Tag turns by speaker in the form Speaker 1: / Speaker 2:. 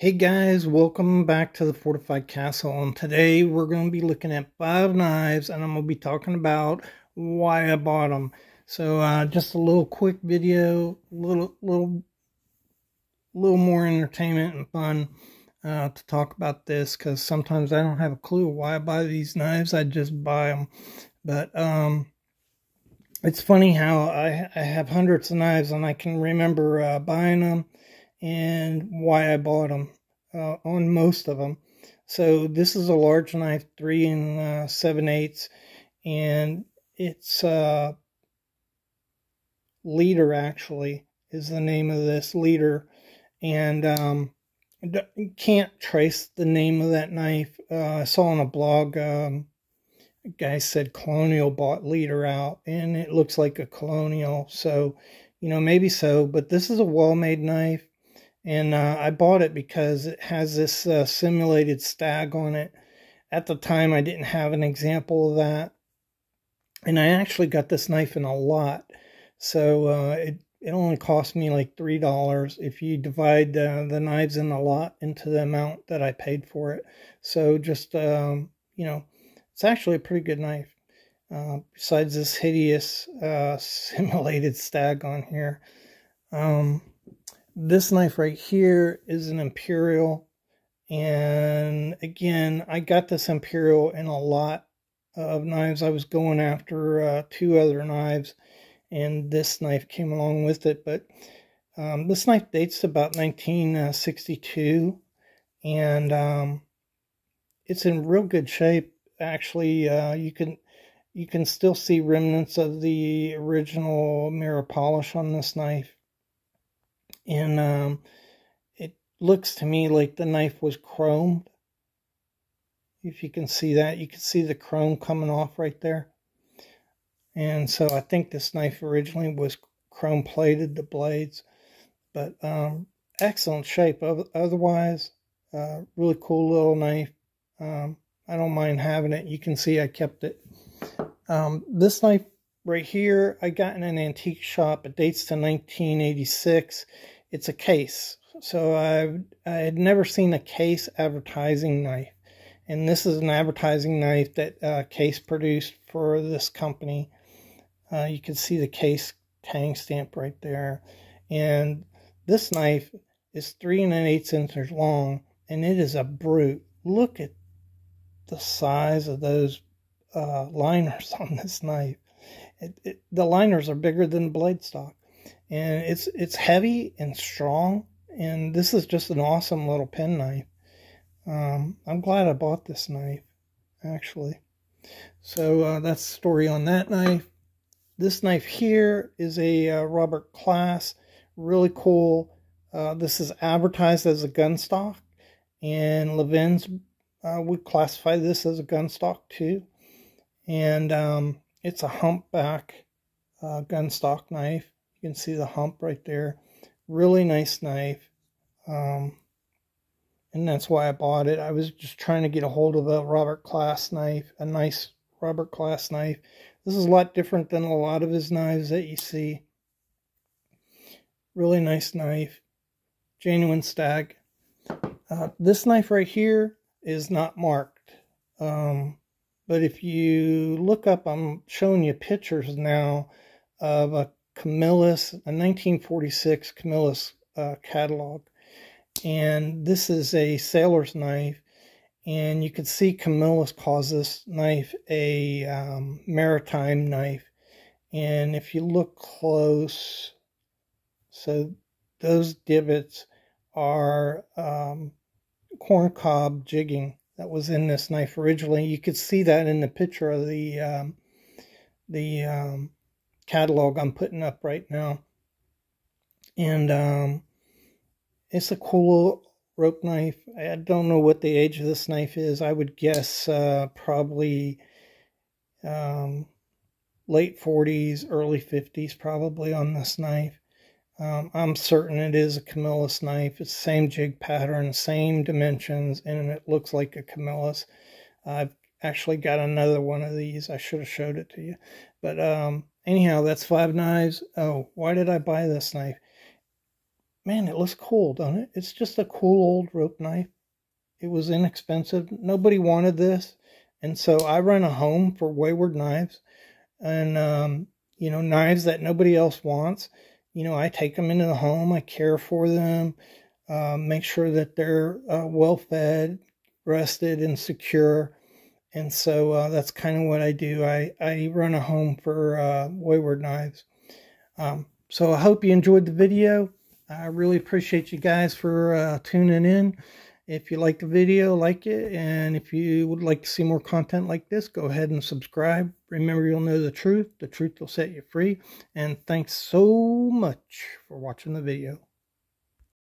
Speaker 1: Hey guys, welcome back to the Fortified Castle. And today we're going to be looking at five knives and I'm going to be talking about why I bought them. So uh, just a little quick video, little little little more entertainment and fun uh, to talk about this because sometimes I don't have a clue why I buy these knives. I just buy them. But um, it's funny how I, I have hundreds of knives and I can remember uh, buying them and why I bought them uh, on most of them. So this is a large knife, three and uh, seven eighths, and it's uh, leader actually is the name of this leader, and um, can't trace the name of that knife. Uh, I saw on a blog. Um, a guy said colonial bought leader out and it looks like a colonial so you know maybe so but this is a well-made knife and uh, I bought it because it has this uh, simulated stag on it. At the time, I didn't have an example of that, and I actually got this knife in a lot, so uh, it it only cost me like three dollars if you divide uh, the knives in a lot into the amount that I paid for it. So just um, you know, it's actually a pretty good knife. Uh, besides this hideous uh, simulated stag on here. Um, this knife right here is an Imperial. And again, I got this Imperial in a lot of knives. I was going after uh, two other knives, and this knife came along with it. But um, this knife dates to about 1962, and um, it's in real good shape. Actually, uh, you can you can still see remnants of the original mirror polish on this knife and um, it looks to me like the knife was chromed. If you can see that, you can see the chrome coming off right there. And so I think this knife originally was chrome plated, the blades, but um, excellent shape. Otherwise, uh, really cool little knife. Um, I don't mind having it. You can see I kept it. Um, this knife right here, I got in an antique shop. It dates to 1986 it's a case. So I I had never seen a case advertising knife, and this is an advertising knife that uh, Case produced for this company. Uh, you can see the Case tang stamp right there, and this knife is three and an eighth inches long, and it is a brute. Look at the size of those uh, liners on this knife. It, it, the liners are bigger than the blade stock and it's it's heavy and strong. And this is just an awesome little pen knife um, i'm glad i bought this knife actually. So uh, that's the story on that knife. This knife here is a uh, Robert Klaas. Really cool. Uh, this is advertised as a gun stock. And Levine's uh, would classify this as a gun stock too. And um, it's a humpback uh, gun stock knife you can see the hump right there. Really nice knife. Um, and that's why I bought it. I was just trying to get a hold of a Robert Klaas knife, a nice Robert Klaas knife. This is a lot different than a lot of his knives that you see. Really nice knife. Genuine stag. Uh, this knife right here is not marked. Um, but if you look up, I'm showing you pictures now of a Camillus, a 1946 Camillus uh, catalog. And this is a sailor's knife. And you can see Camillus calls this knife a um, maritime knife. And if you look close, so those divots are um, corncob jigging that was in this knife originally. You could see that in the picture of the um, the um, catalog I'm putting up right now. And um, it's a cool rope knife. I don't know what the age of this knife is. I would guess uh, probably um, late 40s, early 50s probably on this knife. Um, I'm certain it is a Camillus knife. It's the same jig pattern, same dimensions, and it looks like a Camillus. I've actually got another one of these. I should have showed it to you. But um, anyhow, that's five knives. Oh, why did I buy this knife? man, it looks cool, doesn't it? It's just a cool old rope knife. It was inexpensive. Nobody wanted this. And so I run a home for wayward knives and, um, you know, knives that nobody else wants. You know, I take them into the home, I care for them, uh, make sure that they're uh, well fed, rested, and secure. And so uh, that's kind of what I do. I, I run a home for uh, wayward knives. Um, so I hope you enjoyed the video. I really appreciate you guys for uh, tuning in. If you like the video, like it. And if you would like to see more content like this, go ahead and subscribe. Remember, you'll know the truth. The truth will set you free. And thanks so much for watching the video.